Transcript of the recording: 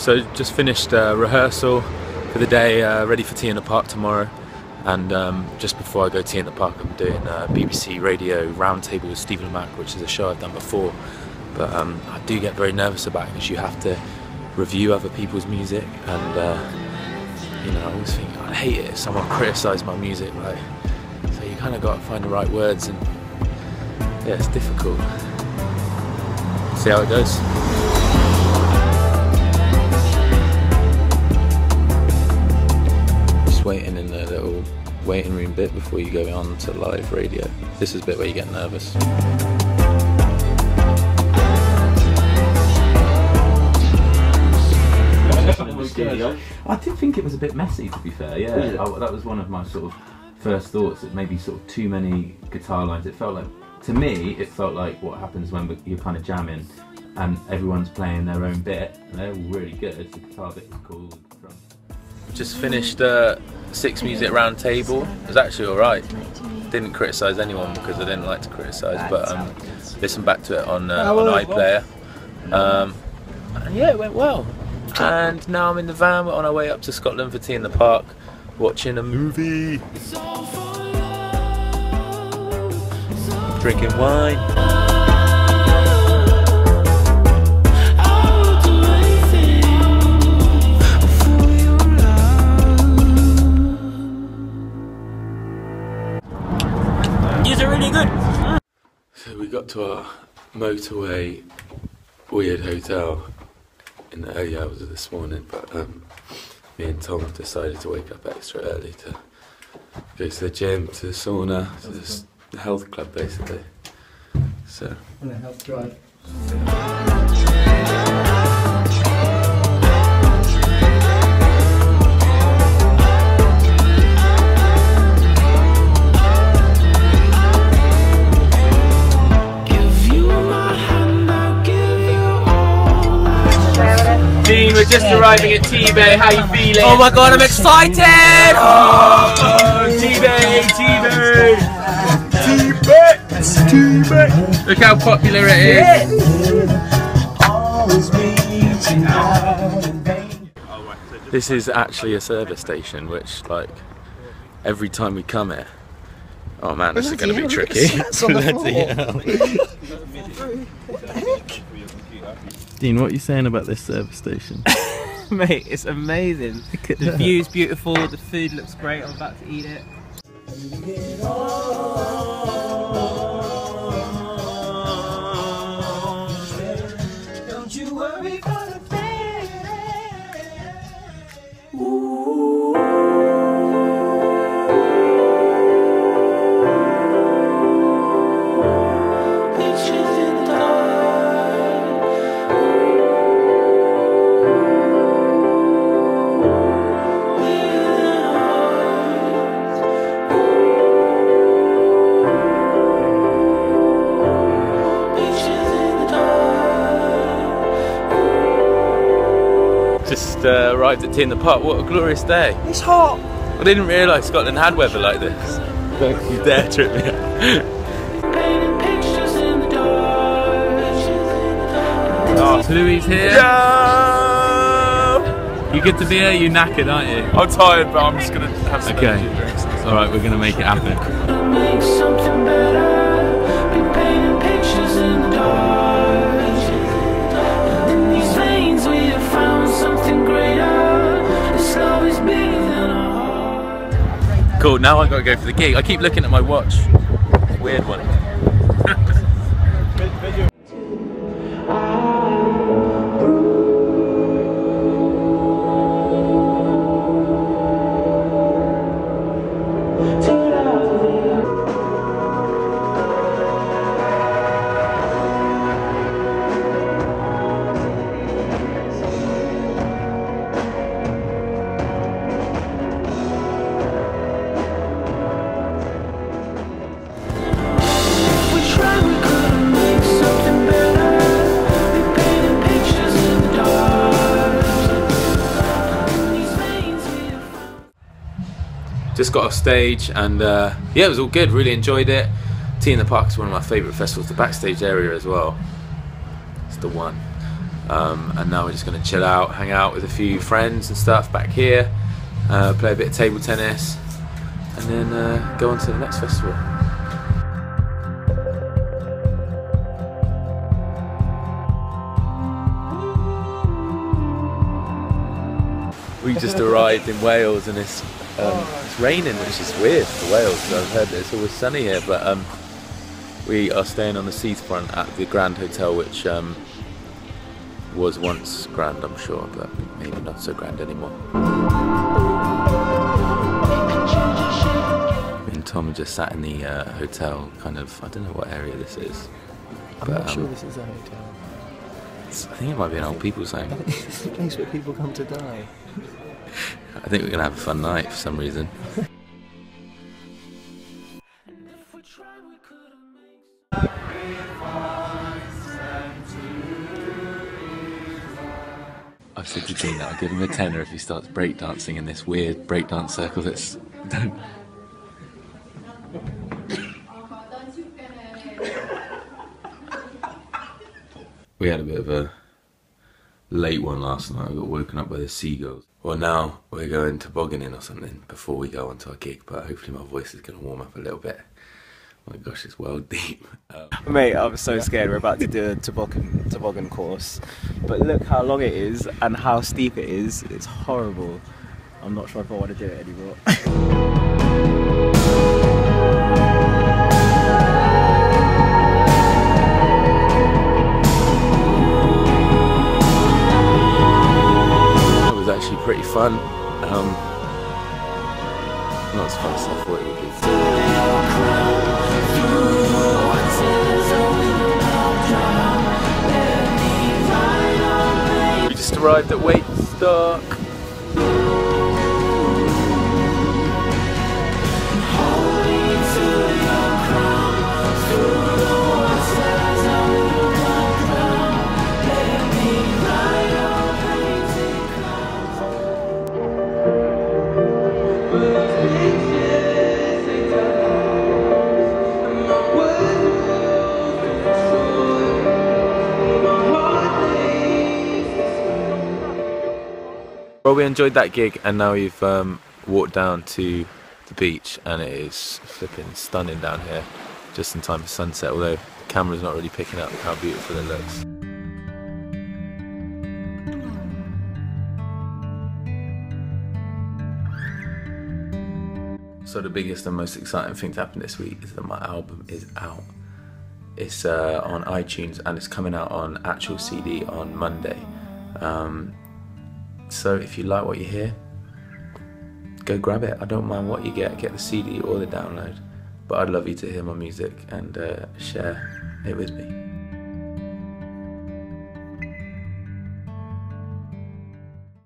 So just finished uh, rehearsal for the day, uh, ready for T in the Park tomorrow. And um, just before I go T in the Park, I'm doing a BBC Radio Roundtable with Steve Lamacq, which is a show I've done before. But um, I do get very nervous about it because you have to review other people's music, and uh, you know, I always think I hate it if someone criticises my music, right? So you kind of got to find the right words, and yeah, it's difficult. See how it goes. Waiting room bit before you go on to live radio. This is the bit where you get nervous. I did think it was a bit messy, to be fair. Yeah, I, that was one of my sort of first thoughts. That maybe sort of too many guitar lines. It felt like, to me, it felt like what happens when you're kind of jamming, and everyone's playing their own bit, and they're all really good. The guitar bit was cool. Just finished uh, six music round table. It was actually all right. Didn't criticise anyone because I didn't like to criticise, but um, listened back to it on uh, on iPlayer. Um, and yeah, it went well. And now I'm in the van. We're on our way up to Scotland for T in the Park, watching a movie, drinking wine. To our motorway weird hotel in the early hours of this morning, but um, me and Tom decided to wake up extra early to go to the gym, to the sauna, to the health club basically. So Want to help drive? Just arriving at Tebay. How you feeling? Oh my god, I'm excited! Oh, Tebay, Tebay, Tebay, Tebay. Look how popular it is. This is actually a service station, which like every time we come here. Oh man, this is going to be tricky. Dean, what are you saying about this service station? Mate, it's amazing. The view's beautiful, the food looks great, I'm about to eat it. Just uh, arrived at T in the Park. What a glorious day. It's hot! I didn't realise Scotland had weather like this. Don't you dare trip me up. Oh, Louis here. You good to be here? You knackered, aren't you? I'm tired, but I'm just gonna have some Okay. energy drinks. All right, we're gonna make it happen. Cool. Now I gotta go for the gig. I keep looking at my watch. Weird one. Just got off stage and uh, yeah, it was all good. Really enjoyed it. T in the Park is one of my favourite festivals. The backstage area as well. It's the one. Um, and now we're just going to chill out, hang out with a few friends and stuff back here, uh, play a bit of table tennis, and then uh, go on to the next festival. We just arrived in Wales and it's um, it's raining, which is weird for Wales. I've heard that it's always sunny here, but um, we are staying on the seafront at the Grand Hotel, which um, was once grand, I'm sure, but maybe not so grand anymore. Me and Tom just sat in the uh, hotel, kind of. I don't know what area this is. I'm but, not sure um, this is a hotel. I think it might be an old people's home. It's a place where people come to die. I think we're gonna have a fun night for some reason. I've said to Dean that I'll give him a tenner if he starts breakdancing in this weird breakdance circle that's. we had a bit of a late one last night. I got woken up by the seagulls. Well, now we're going tobogganing or something before we go onto our gig, but hopefully my voice is going to warm up a little bit. Oh my gosh, it's well deep. Um, Mate, I'm so scared. We're about to do a toboggan, toboggan course. But look how long it is and how steep it is. It's horrible. I'm not sure if I want to do it anymore. fun. Um, not as fun as I thought it would be. We just arrived at Wakestock. Well, we enjoyed that gig, and now we've um, walked down to the beach, and it is flipping stunning down here, just in time for sunset. Although the camera's not really picking up how beautiful it looks. So the biggest and most exciting thing to happen this week is that my album is out. It's uh, on iTunes and it's coming out on actual CD on Monday. Um, so if you like what you hear, go grab it. I don't mind what you get, get the CD or the download. But I'd love you to hear my music and uh, share it with me.